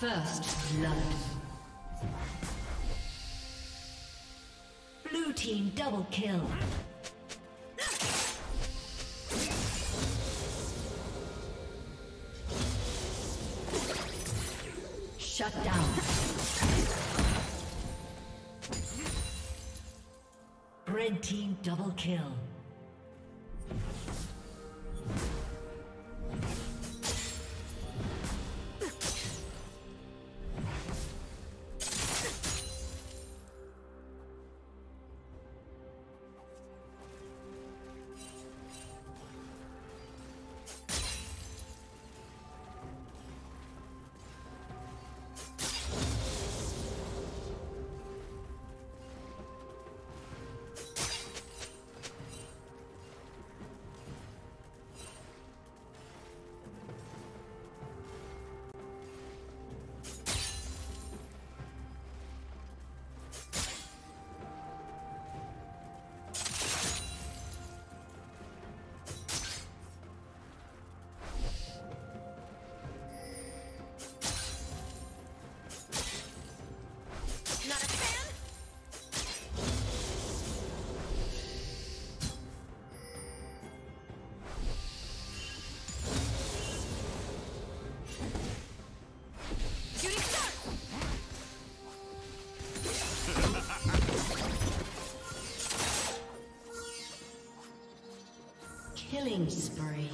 First blood. Blue team double kill. Shut down. Red team double kill. Killing spree.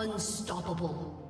Unstoppable.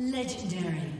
Legendary.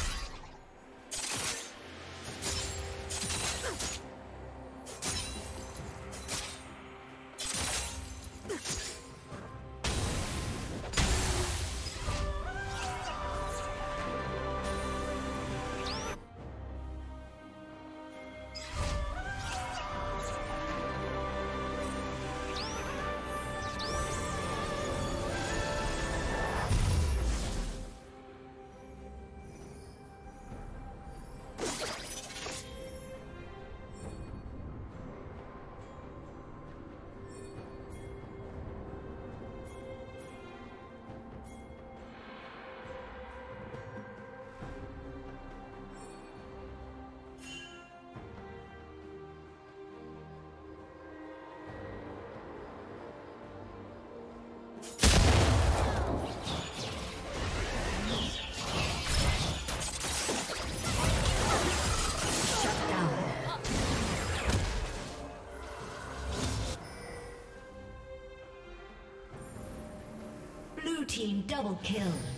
Team double kill.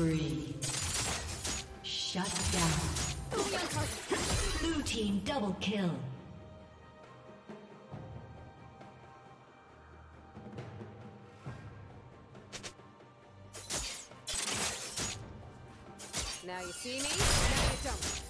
Spree. Shut down. Blue team double kill. Now you see me, now you don't.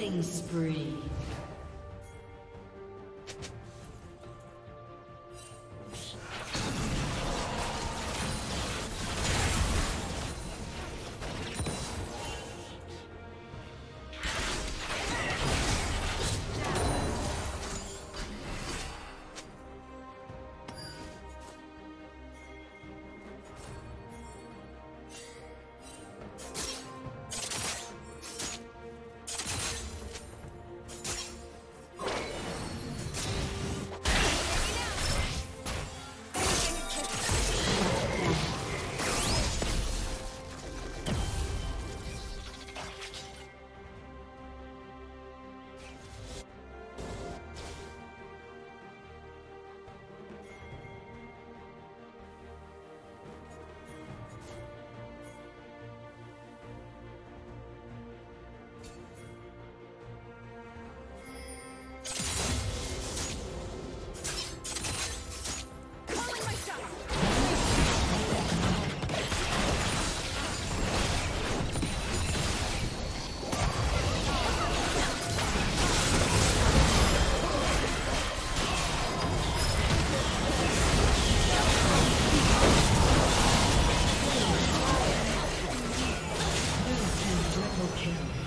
Killing spree. kill.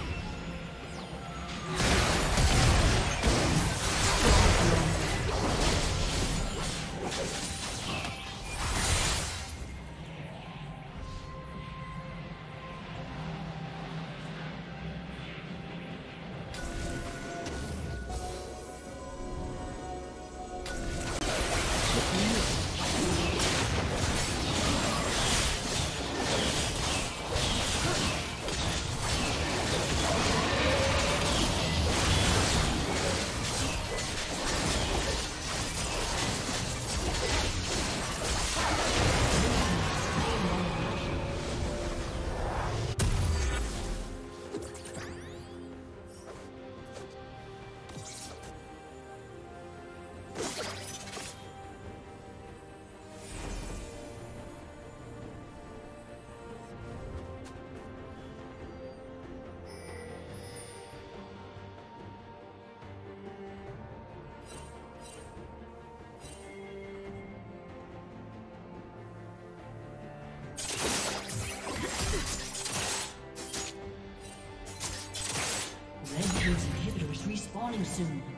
soon.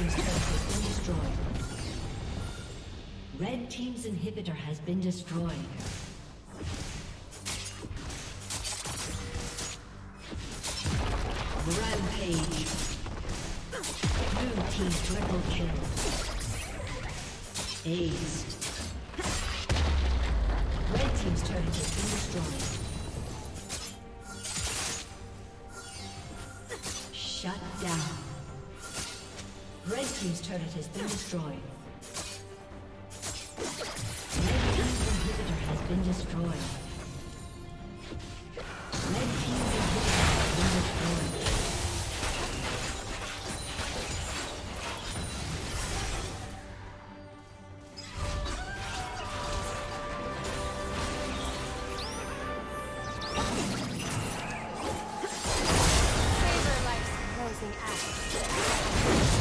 Respawning soon. Red Team's inhibitor has been destroyed. Rampage. Blue Team triple kill. Aced. destroyed. Red Team's inhibitor has been destroyed. Savor life's closing act.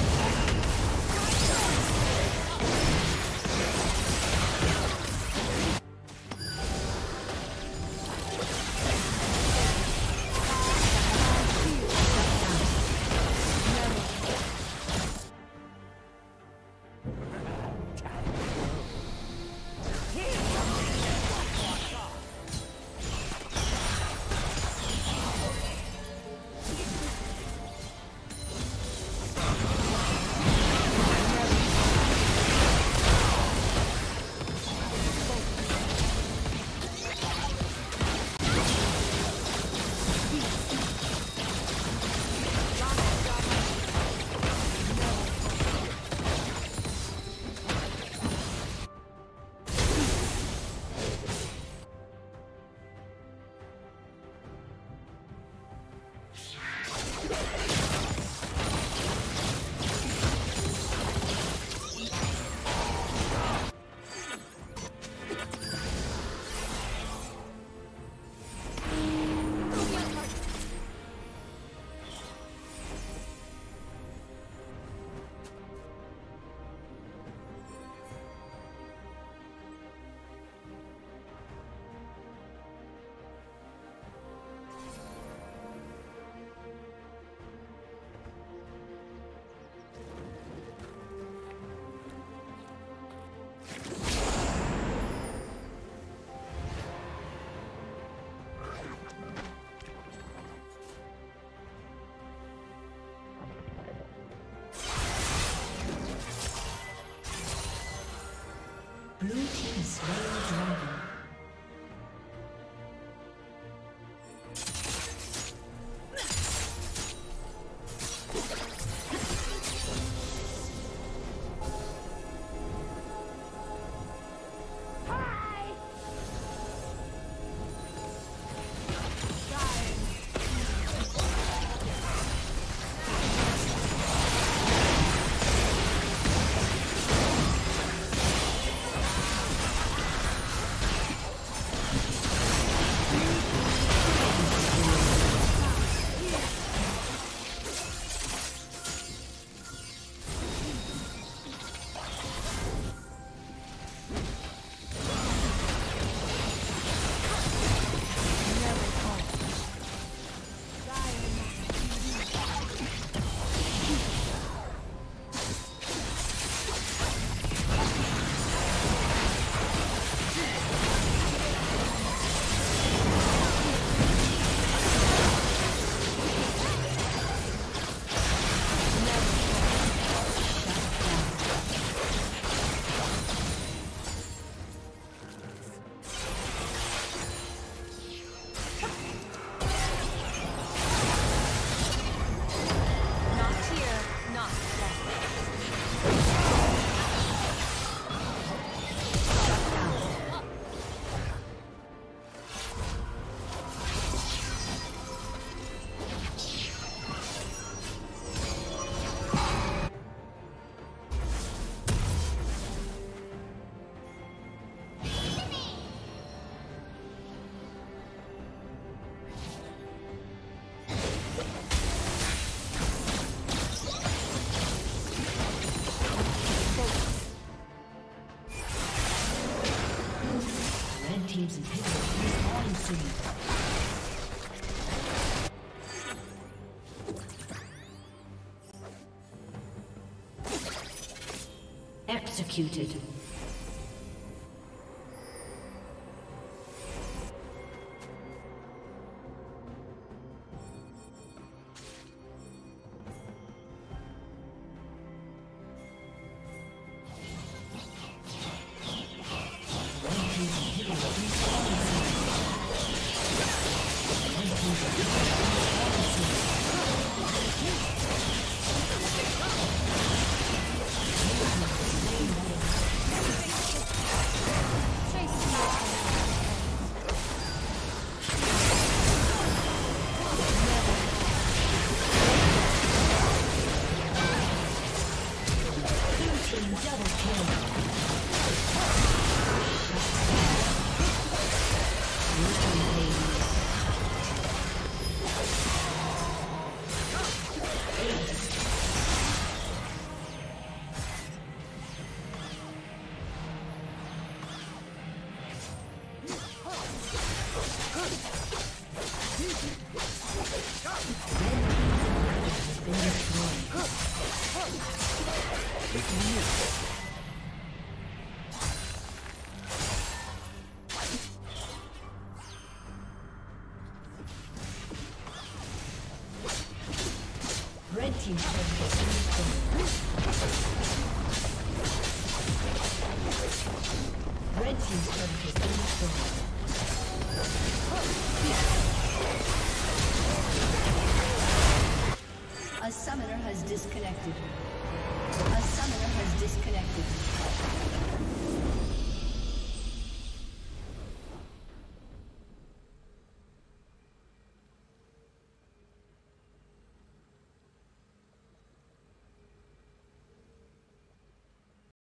Executed.